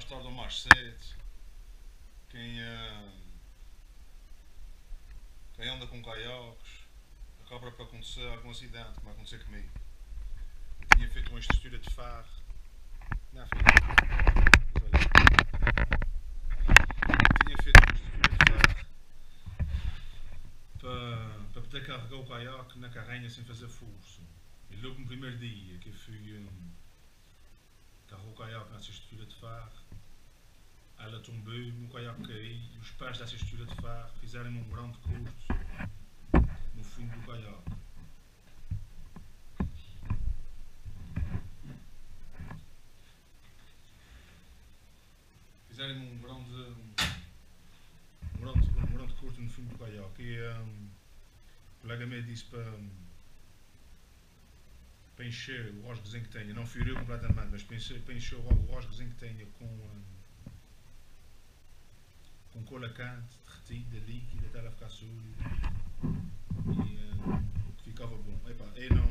mais tarde ou mais cedo, quem, uh, quem anda com caiaques acaba por acontecer algum acidente, como aconteceu comigo. Eu tinha feito uma estrutura de ferro. Não, filho. Tinha feito uma estrutura de para, para poder carregar o caiaque na carrinha sem fazer força. E logo no primeiro dia que eu fui um, carregar o caiaque nessa estrutura de ferro, ela tombou, o caiaque caiu e os pés dessa estrutura de ferro fizeram um grande curto no fundo do caiaque. Fizeram um grande, um grande, um grande curto no fundo do caiaque. E um, o colega meu disse para, para encher o rosgozinho que tenha, não feriu completamente, mas para encher, para encher o rosgozinho que tenha com. Um, com cola quente, derretida, líquida, até ela ficar sólida. E uh, que ficava bom. Epá, eu não.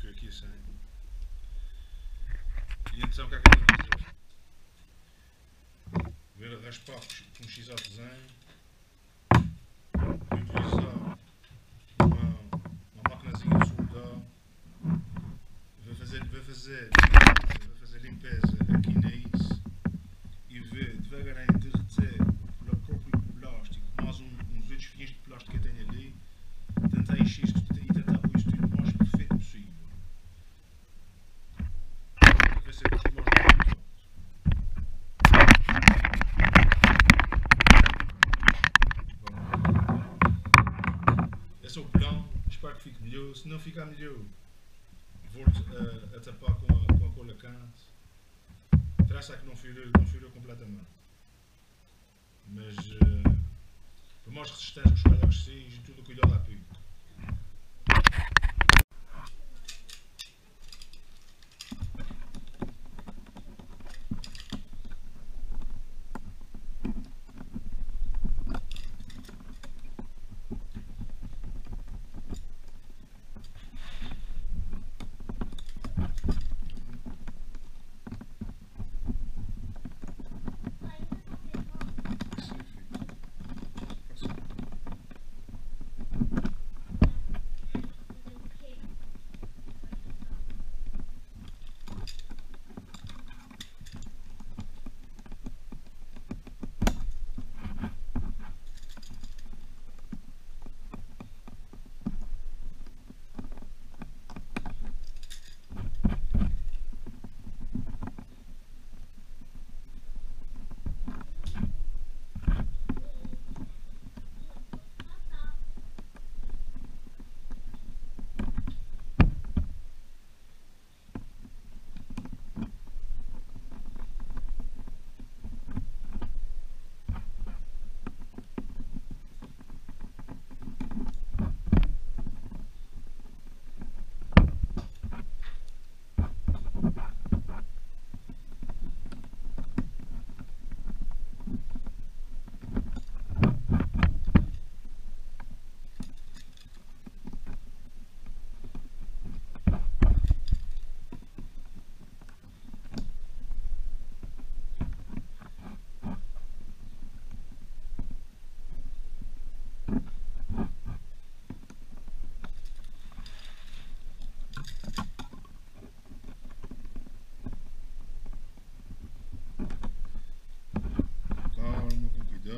Fui aqui assim. E então o que é que eu vou fazer? Ver raspar com x-altozinho. Utilizar uma, uma maquinazinha de soldar vai fazer, vai fazer, vai fazer limpeza aqui na is e ver devagarinho derreter pelo próprio plástico, mais um, uns outros fios de plástico que eu tenho ali, tentar encher isto e tentar pôr isto o mais perfeito possível. Vai ser o mais rápido. Esse é o espero que fique melhor, se não ficar melhor volto a, a, tapar com a, com a cola quente. É que não feriu, não completamente. Mas uh, por mais resistência que os calhões sejam, tudo cuidado à pico.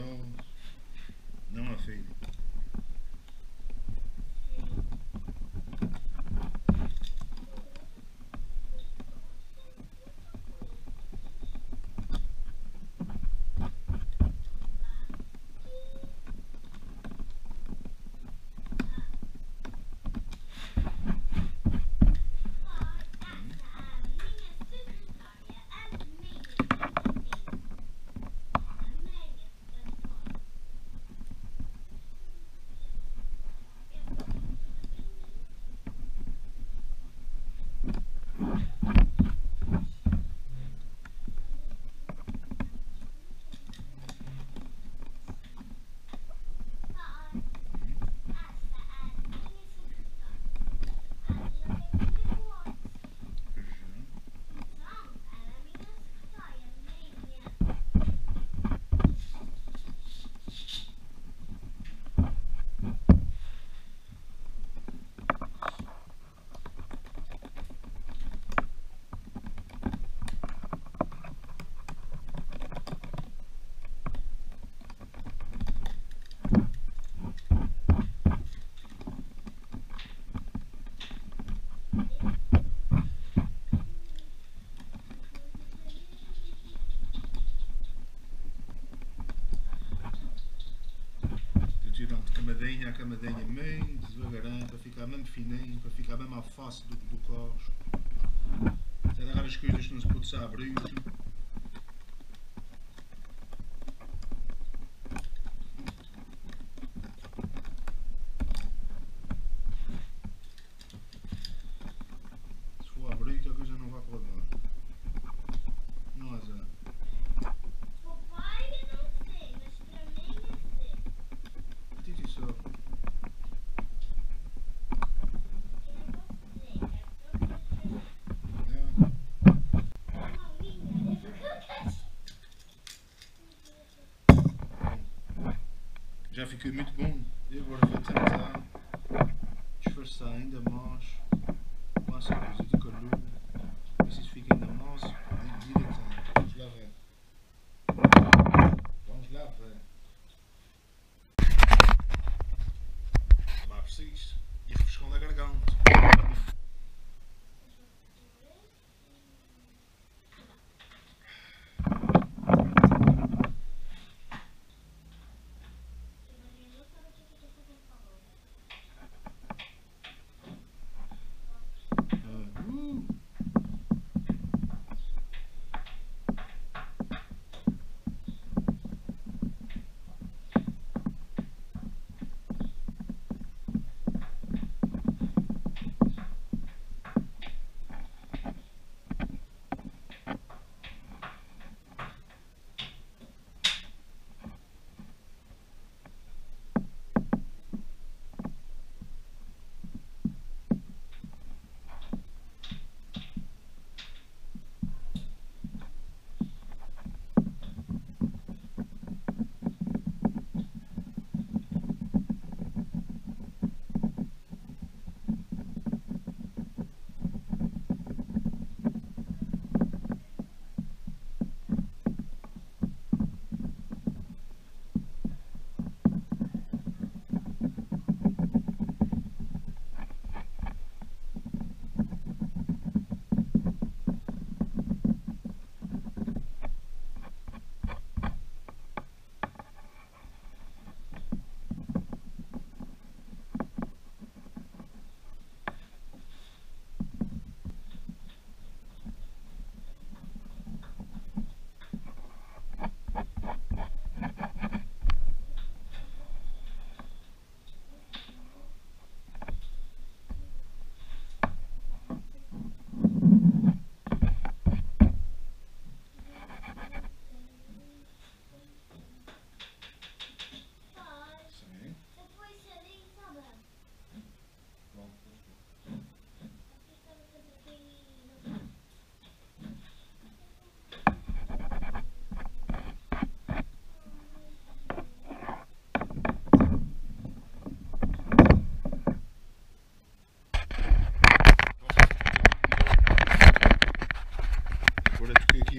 Oh. A camadinha, bem devagarinho, para ficar mesmo fininho, para ficar mesmo à face do, do cosco. Tem raras coisas que não se pode abrir. Se for abrir, a coisa não vai para lá. Não há zero. Papai, eu não sei, mas pra mim eu sei. Titi só. Eu não sei, é professor. É. Uma minha, eu Já fiquei muito bom. E agora vou tentar disfarçar ainda mais com essa coisa de calor. Ver se isso fica ainda mais direitamente.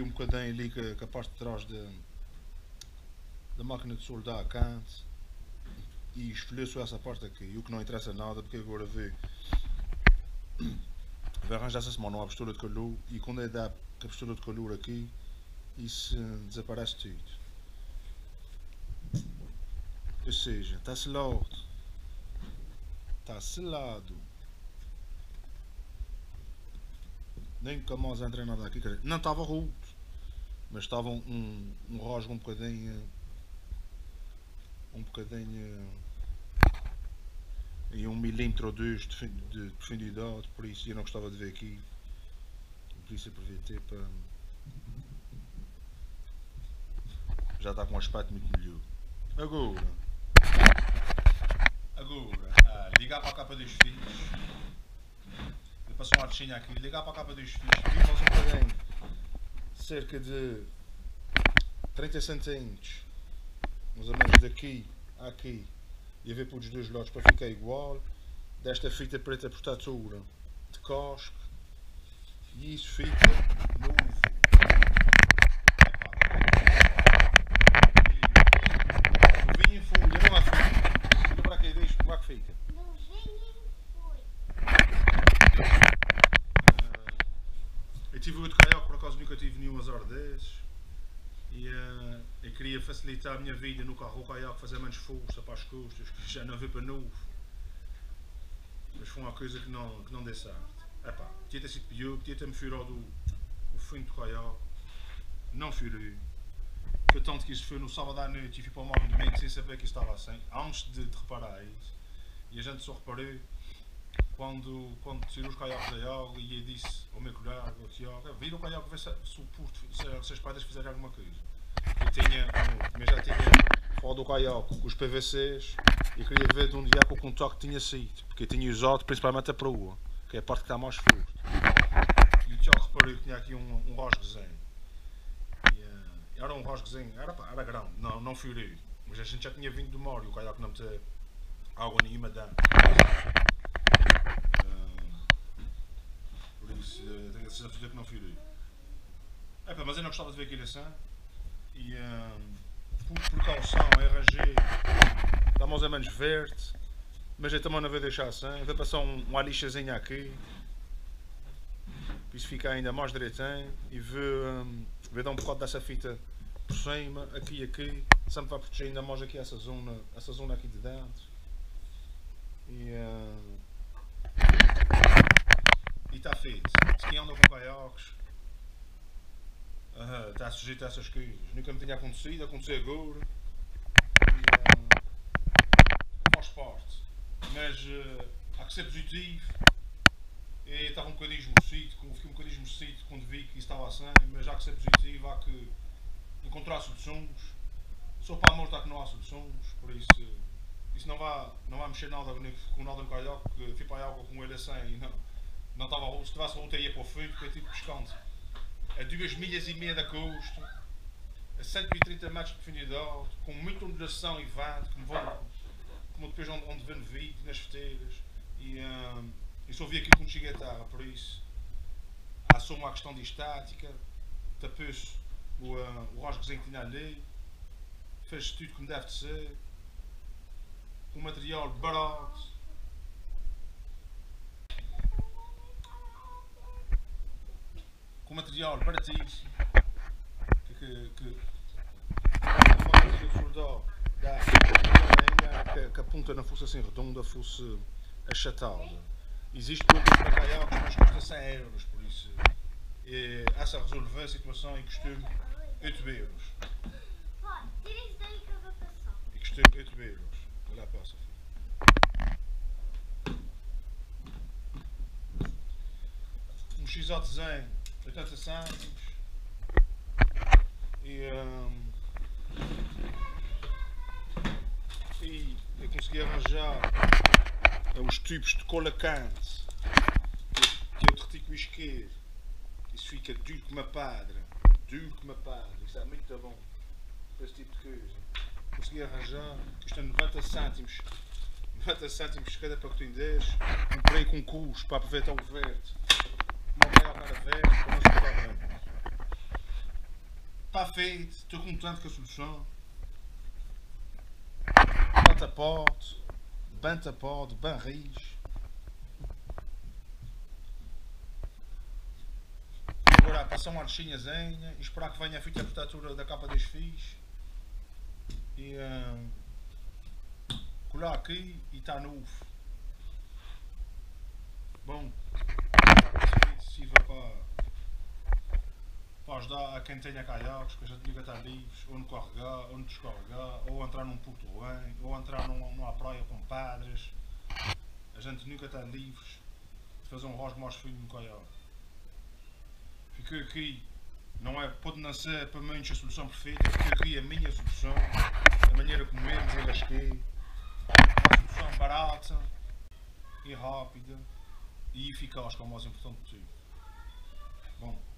Um bocadinho ali com a parte de trás da, da máquina de soldar quente e escolhi só essa parte aqui, e o que não interessa nada porque agora vê vai arranjar essa semana uma postura de calor e quando é dar a postura de calor aqui isso eh, desaparece tudo. Ou seja, está selado. Está selado. Nunca mais entrei nada aqui. dizer, Não estava rude, mas estava um, um rosgo um bocadinho. Um bocadinho. E um milímetro ou dois de, fin- de profundidade, por isso eu não gostava de ver aqui. Por isso aproveitei para. Já está com um aspecto muito melhor. Agora. Agora, ah, ligar para a capa dos fios. Eu passo uma artinha aqui, ligar para a capa dos fios, vimos um bocadinho, cerca de 30 centímetros, mais ou menos daqui a aqui, e a ver pelos dois lados para ficar igual, desta fita preta protetora de casco, e isso fica novo. O vinho em folha, não há folha. Fica para aqui, deixa, como é que fica? No vinho foi. Eu tive outro caiaque, por acaso nunca tive nenhum azar desses. E uh, eu queria facilitar a minha vida no carro, caiaque, fazer menos força para as costas, que já não veio para novo. Mas foi uma coisa que não, que não deu certo. Epá, podia ter sido pior, podia ter-me furado o, o fim do caiaque. Não furei. Foi tanto que isso foi no sábado à noite e fui para o móvel domingo sem saber que estava assim, antes de, de reparar isso. E a gente só reparou quando, quando tirou os caiaques da água e disse ao meu colega, ao Tiago, vira o caiaque ver se, se, o Porto, se, se as padres fizerem alguma coisa. Eu tinha, mas já tinha fora do caiaque com os PVCs e queria ver de onde é que o contacto tinha saído, porque eu tinha usado principalmente a proa, que é a parte que está mais forte. E o Tiago reparou que tinha aqui um, um rasgozinho. E, uh, era um rasgozinho, era, era grande, não, não furei. Mas a gente já tinha vindo do mar e o caiaque não meteu água nenhuma dentro. A certeza que não fui É mas eu não gostava de ver aquilo assim. E um, por precaução, RG, está mais ou menos verde. Mas eu também não vou deixar assim. Vou passar um, uma lixazinha aqui. Para isso ficar ainda mais direitinho. E vou, um, vou dar um bocado dessa fita por cima, aqui e aqui. Sempre vai proteger ainda mais aqui essa zona, essa zona aqui de dentro. E. Um, e está feito. Se quem anda com caiaques uh, está sujeito a essas coisas. Nunca me tinha acontecido, aconteceu agora. E, faz parte. Mas uh, há que ser positivo. E estava um bocadinho esmorecido, fiquei um bocadinho esmorecido quando vi que isso estava assim, mas há que ser positivo, há que encontrar soluções. Sou para a morte há que não há soluções, por isso isso não vai, não vai mexer nada com nada no caiaque, fui para a água com ele assim não não estava, se tivesse a ia para o porque é tipo pescante. A duas milhas e meia da costa, a 130 metros de profundidade, com muita ondulação e vento, como, vou, como depois onde, onde vem vídeo, nas feteiras. E, um, e só vi aquilo quando cheguei por isso há só uma questão de estática, tapou-se o, uh, o rasgozinho que ali, fez tudo como deve de ser, com material barato, com material baratíssimo que, que, que que, que a ponta não fosse assim redonda, fosse achatada. Existe pontas para caiaques, mas custa 100 euros, por isso e essa resolver a situação e custou-me 8 euros. E custou-me 8 euros. Olha lá, passa. Um x-desenho 80 cêntimos. E, um, e eu consegui arranjar os tubos de cola quente que com o isqueiro. Isso fica duro como uma pedra. Duro como uma pedra. Isso é muito bom para esse tipo de coisa. Consegui arranjar, custa 90 cêntimos. 90 cêntimos cada pacotinho desse. Comprei com cus para aproveitar o verde Está feito, estou contente com a solução. Banta pote, banta pote, barris. Agora passar uma lixinhazinha e esperar que venha a fita protetora da capa dos fios. E uh, colar aqui e está novo. Bom para, para ajudar a quem tenha caiaques, que a gente diga estar livres, onde carregar, onde descarregar, ou entrar num porto bem, ou entrar numa, praia com padres. A gente nunca está livres de fazer um rosgo mais fino no caiaque. Fiquei aqui, não é, pode não ser para muitos a solução perfeita, fiquei aqui a minha solução, a maneira como eu me desenrasquei, uma solução barata e rápida e eficaz, que é o mais importante possível. Bom,